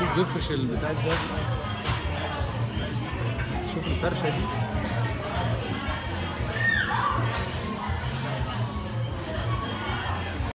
شوف بيفرش البتاع ده. شوف الفرشة دي.